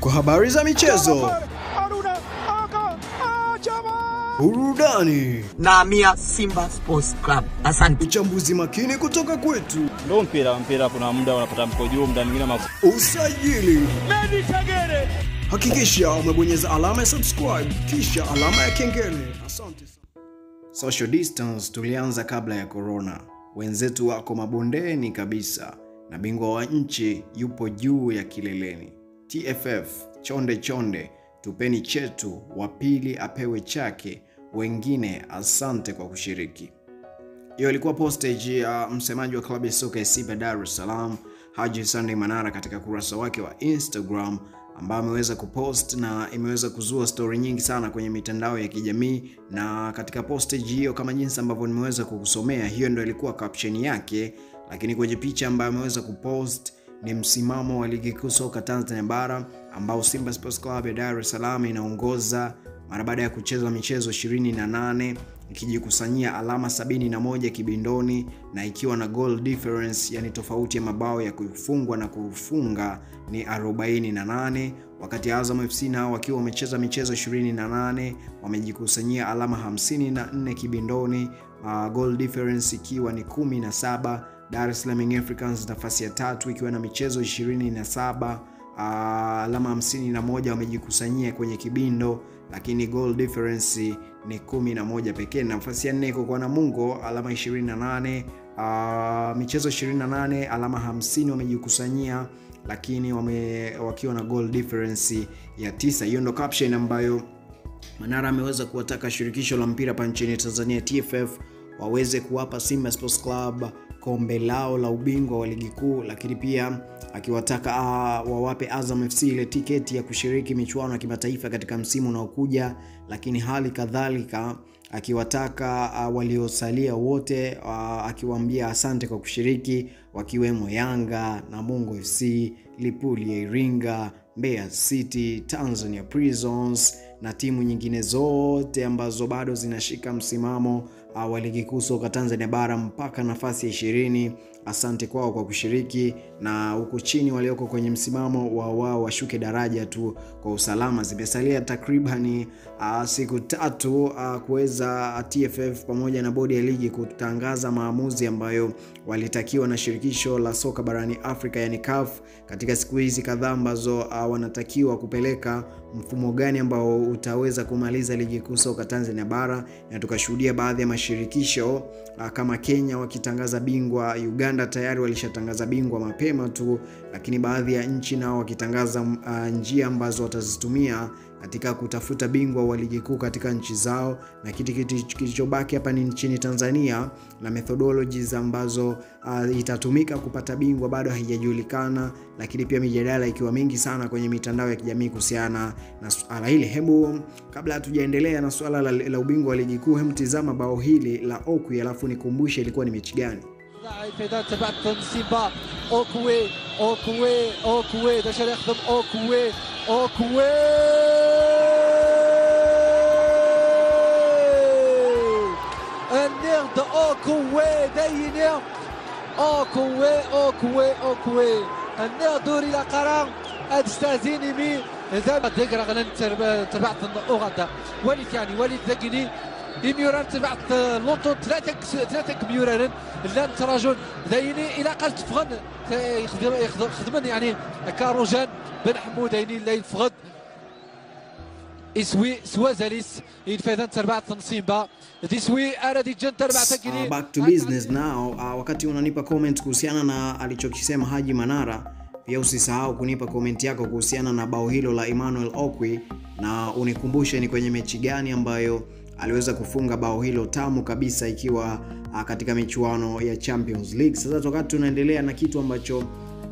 kwa habari za michezo, burudani na mia Simba Sports Club. Asante. uchambuzi makini kutoka kwetu, Ndo mpira mpira, kuna muda unapata mko juu, muda mwingine mafu. usajili. Medi Kagere Hakikisha umebonyeza alama ya subscribe kisha alama ya kengele. Asante. Social distance tulianza kabla ya corona. Wenzetu wako mabondeni kabisa na bingwa wa nchi yupo juu ya kileleni. TFF chonde chonde, tupeni chetu, wa pili apewe chake, wengine asante kwa kushiriki. Hiyo ilikuwa postage ya msemaji wa klabu ya soka ya Simba Dar es Salaam Haji Sunday Manara katika kurasa wake wa Instagram ambayo ameweza kupost na imeweza kuzua stori nyingi sana kwenye mitandao ya kijamii. Na katika postage hiyo, kama jinsi ambavyo nimeweza kukusomea, hiyo ndio ilikuwa caption yake, lakini kwenye picha ambayo ameweza kupost ni msimamo wa ligi kuu soka Tanzania bara ambao Simba Sports Club ya Dar es Salaam inaongoza mara baada ya kucheza michezo 28 ikijikusanyia alama 71 kibindoni na ikiwa na goal difference, yani tofauti ya mabao ya kufungwa na kufunga ni 48, wakati Azam FC nao wakiwa wamecheza michezo 28 wamejikusanyia alama 54 kibindoni, uh, goal difference ikiwa ni 17. Dar es Salaam Young Africans nafasi ya tatu ikiwa na michezo 27 uh, alama 51 wamejikusanyia kwenye kibindo lakini goal difference ni 11 pekee. Nafasi ya nne iko kwa Namungo alama 28, uh, michezo 28 alama 50 wamejikusanyia lakini wame, wakiwa na goal difference ya tisa. Hiyo ndo caption ambayo Manara ameweza kuwataka shirikisho la mpira pa nchini Tanzania TFF waweze kuwapa Simba Sports Club kombe lao la ubingwa wa ligi kuu, lakini pia akiwataka uh, wawape Azam FC ile tiketi ya kushiriki michuano ya kimataifa katika msimu unaokuja, lakini hali kadhalika akiwataka uh, waliosalia wote uh, akiwaambia asante kwa kushiriki wakiwemo Yanga, Namungo FC, Lipuli ya Iringa, Mbeya City, Tanzania Prisons na timu nyingine zote ambazo bado zinashika msimamo wa ligi kuu soka Tanzania bara mpaka nafasi ya ishirini. Asante kwao kwa kushiriki, na huku chini walioko kwenye msimamo wa wao washuke daraja tu kwa usalama. Zimesalia takribani uh, siku tatu uh, kuweza TFF pamoja na bodi ya ligi kutangaza maamuzi ambayo walitakiwa na shirikisho la soka barani Afrika yani CAF katika siku hizi kadhaa ambazo uh, wanatakiwa kupeleka mfumo gani ambao utaweza kumaliza ligi kuu soka Tanzania bara, na tukashuhudia baadhi ya mashirikisho uh, kama Kenya wakitangaza bingwa, Uganda tayari walishatangaza bingwa mapema tu, lakini baadhi ya nchi nao wakitangaza uh, njia ambazo watazitumia katika kutafuta bingwa wa ligi kuu katika nchi zao, na kiti kilichobaki hapa ni nchini Tanzania, na methodologies ambazo uh, itatumika kupata bingwa bado haijajulikana, lakini pia mijadala ikiwa mingi sana kwenye mitandao ya kijamii kuhusiana na swala hili. Hebu kabla hatujaendelea na swala la, la ubingwa wa ligi kuu, hebu tizama bao hili la Okwi, alafu nikumbushe ilikuwa ni mechi gani. Okwi Okwi Okwi, Okwi. de اوكوي بينه اوكوي اوكوي اوكوي النادور دوري قران ادستازيني مي ذا ذكر غلن تبعت اوغادا ولي كاني ولي ذاكيني إميوران تبعت لوطو ثلاثة ثلاثة كميوران لأن تراجل ذايني إلى قال تفغن يخدم يخدم يعني كاروجان بن حموديني اللي فغد Uh, back to business now. Uh, wakati unanipa comment kuhusiana na alichokisema Haji Manara, pia usisahau kunipa comment yako kuhusiana na bao hilo la Emmanuel Okwi na unikumbushe ni kwenye mechi gani ambayo aliweza kufunga bao hilo tamu kabisa ikiwa uh, katika michuano ya Champions League. Sasa wakati tunaendelea na kitu ambacho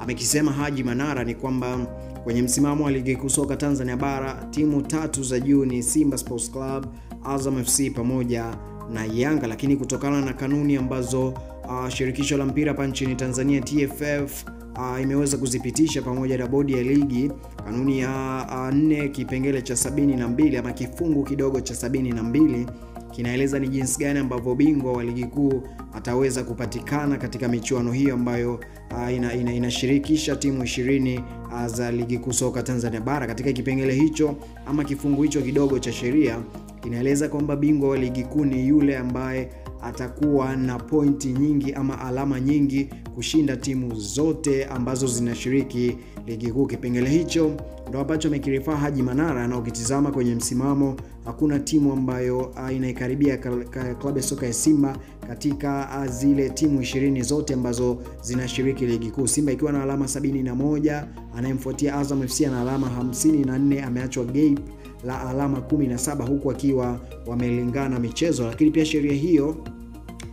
amekisema Haji Manara ni kwamba kwenye msimamo wa ligi kuu soka Tanzania bara timu tatu za juu ni Simba Sports Club, Azam FC pamoja na Yanga, lakini kutokana na kanuni ambazo uh, shirikisho la mpira hapa nchini Tanzania TFF uh, imeweza kuzipitisha pamoja na bodi ya ligi, kanuni ya uh, nne kipengele cha sabini na mbili ama kifungu kidogo cha sabini na mbili kinaeleza ni jinsi gani ambavyo bingwa wa ligi kuu ataweza kupatikana katika michuano hiyo ambayo uh, ina, ina, inashirikisha timu ishirini uh, za ligi kuu soka Tanzania bara. Katika kipengele hicho ama kifungu hicho kidogo cha sheria kinaeleza kwamba bingwa wa ligi kuu ni yule ambaye atakuwa na pointi nyingi ama alama nyingi kushinda timu zote ambazo zinashiriki ligi kuu. Kipengele hicho ndo ambacho amekirifaa Haji Manara, na ukitizama kwenye msimamo hakuna timu ambayo uh, inaikaribia klabu ya soka ya Simba katika uh, zile timu ishirini zote ambazo zinashiriki ligi kuu. Simba ikiwa na alama 71, anayemfuatia Azam FC ana alama 54, ameachwa gap la alama 17 huku akiwa wamelingana michezo, lakini pia sheria hiyo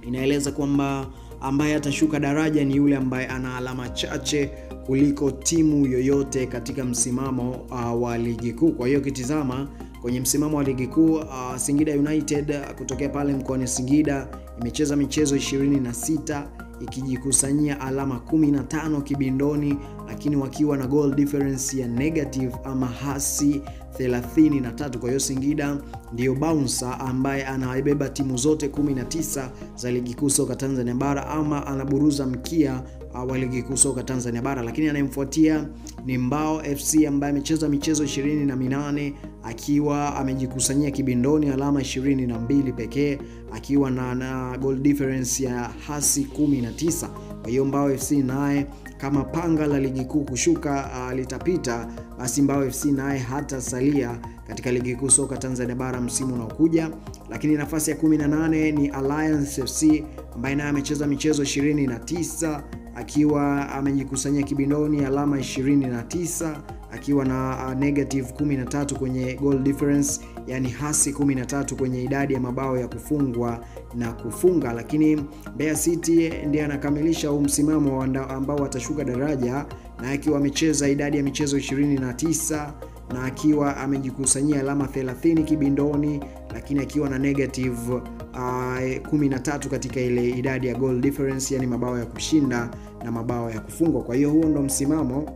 inaeleza kwamba ambaye atashuka daraja ni yule ambaye ana alama chache kuliko timu yoyote katika msimamo uh, wa ligi kuu. Kwa hiyo ukitizama kwenye msimamo wa ligi kuu uh, Singida United uh, kutokea pale mkoani Singida imecheza michezo 26 ikijikusanyia alama 15 kibindoni, lakini wakiwa na goal difference ya negative ama hasi 33. Kwa hiyo Singida ndiyo bouncer ambaye anaibeba timu zote 19 za ligi kuu soka Tanzania bara ama anaburuza mkia wa ligi kuu soka Tanzania bara, lakini anayemfuatia ni Mbao FC ambaye amecheza michezo 28 akiwa amejikusanyia kibindoni alama 22 pekee akiwa na, na goal difference ya hasi 19. Kwa hiyo Mbao FC naye kama panga la ligi kuu kushuka uh, litapita, basi Mbao FC naye hatasalia katika ligi kuu soka Tanzania bara msimu unaokuja. Lakini nafasi ya 18 ni Alliance FC ambaye naye amecheza michezo 29 akiwa amejikusanyia kibindoni alama 29 akiwa na negative 13 kwenye goal difference, yani hasi 13 kwenye idadi ya mabao ya kufungwa na kufunga. Lakini Mbeya City ndiye anakamilisha huu msimamo ambao watashuka daraja na akiwa amecheza idadi ya michezo 29 na akiwa amejikusanyia alama 30 kibindoni, lakini akiwa na negative uh, 13 katika ile idadi ya goal difference, yani mabao ya kushinda na mabao ya kufungwa. Kwa hiyo huo ndo msimamo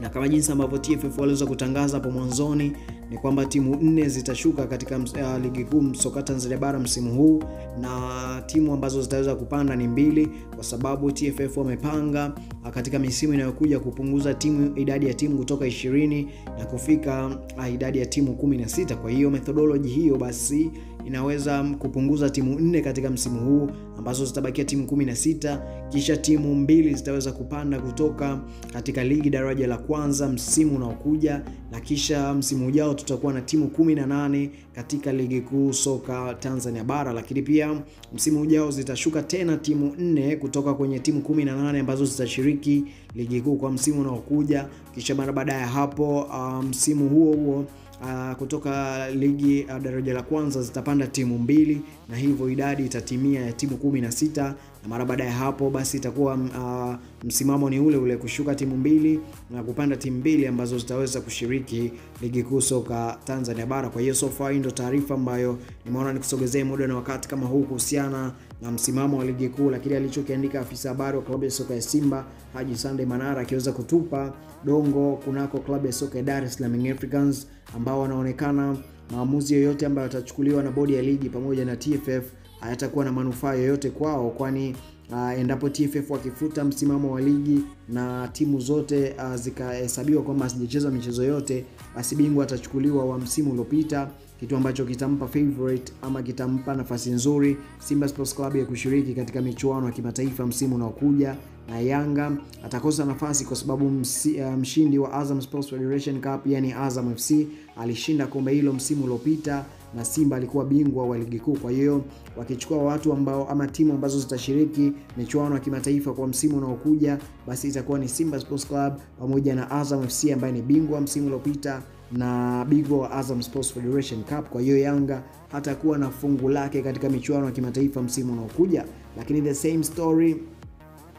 na kama jinsi ambavyo TFF waliweza kutangaza hapo mwanzoni ni kwamba timu nne zitashuka katika uh, ligi kuu soka Tanzania bara msimu huu, na timu ambazo zitaweza kupanda ni mbili, kwa sababu TFF wamepanga uh, katika misimu inayokuja kupunguza timu idadi ya timu kutoka 20 na kufika uh, idadi ya timu 16. Kwa hiyo methodology hiyo basi inaweza kupunguza timu nne katika msimu huu ambazo zitabakia timu 16, kisha timu mbili zitaweza kupanda kutoka katika ligi daraja la kwanza msimu unaokuja, na kisha msimu ujao tutakuwa na timu 18 katika ligi kuu soka Tanzania bara. Lakini pia msimu ujao zitashuka tena timu nne kutoka kwenye timu 18 ambazo zitashiriki ligi kuu kwa msimu unaokuja, kisha mara baada ya hapo msimu um, huo huo Uh, kutoka ligi uh, daraja la kwanza zitapanda timu mbili na hivyo idadi itatimia ya timu 16 na mara baada ya hapo basi itakuwa uh, msimamo ni ule ule kushuka timu mbili na kupanda timu mbili ambazo zitaweza kushiriki ligi kuu soka Tanzania bara. Kwa hiyo so far hii ndo taarifa ambayo nimeona nikusogezee muda na wakati kama huu kuhusiana na msimamo wa ligi kuu, lakini alichokiandika afisa habari wa klabu ya soka ya Simba Haji Sunday Manara akiweza kutupa dongo kunako klabu ya soka ya Dar es Salaam Africans ambao wanaonekana maamuzi yoyote ambayo yatachukuliwa na bodi ya ligi pamoja na TFF hayatakuwa na manufaa yoyote kwao, kwani uh, endapo TFF wakifuta msimamo wa ligi na timu zote uh, zikahesabiwa kwamba hazijacheza michezo yote, basi bingwa atachukuliwa wa msimu uliopita, kitu ambacho kitampa favorite ama kitampa nafasi nzuri Simba Sports Club ya kushiriki katika michuano ya kimataifa msimu unaokuja. Na Yanga atakosa nafasi kwa sababu msi, uh, mshindi wa Azam Sports Federation Cup yani Azam FC alishinda kombe hilo msimu uliopita na Simba alikuwa bingwa wa ligi kuu. Kwa hiyo wakichukua watu ambao ama timu ambazo zitashiriki michuano ya kimataifa kwa msimu unaokuja, basi itakuwa ni Simba Sports Club pamoja na Azam FC ambaye ni bingwa msimu uliopita na bingwa wa Azam Sports Federation Cup. Kwa hiyo Yanga hatakuwa na fungu lake katika michuano ya kimataifa msimu unaokuja, lakini the same story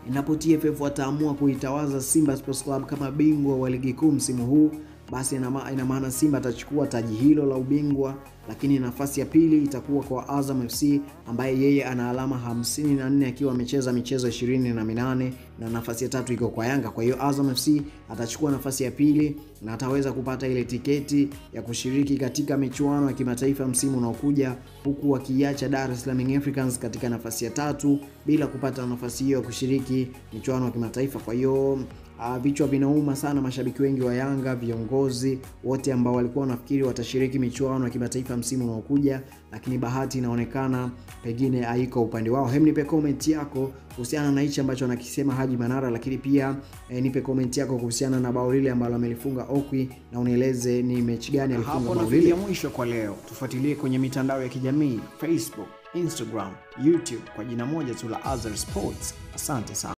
inapo TFF wataamua kuitawaza Simba Sports Club kama bingwa wa ligi kuu msimu huu, basi ina maana Simba atachukua taji hilo la ubingwa, lakini nafasi ya pili itakuwa kwa Azam FC ambaye yeye ana alama 54 akiwa amecheza michezo 28 na nafasi ya tatu iko kwa Yanga. Kwa hiyo Azam FC atachukua nafasi ya pili na ataweza kupata ile tiketi ya kushiriki katika michuano ya kimataifa msimu unaokuja, huku wakiacha Dar es Salaam Africans katika nafasi ya tatu bila kupata nafasi hiyo ya kushiriki michuano ya kimataifa. Kwa hiyo Uh, vichwa vinauma sana mashabiki wengi wa Yanga, viongozi wote ambao walikuwa wanafikiri watashiriki michuano ya kimataifa msimu unaokuja, lakini bahati inaonekana pengine haiko upande wao. Hem, nipe comment yako kuhusiana na hichi ambacho anakisema Haji Manara, lakini pia eh, nipe comment yako kuhusiana na bao lile ambalo amelifunga Okwi na unieleze ni mechi gani alifunga bao lile. lile. mwisho kwa leo. Tufuatilie kwenye mitandao ya kijamii Facebook, Instagram, YouTube kwa jina moja tu la Azar Sports. Asante sana.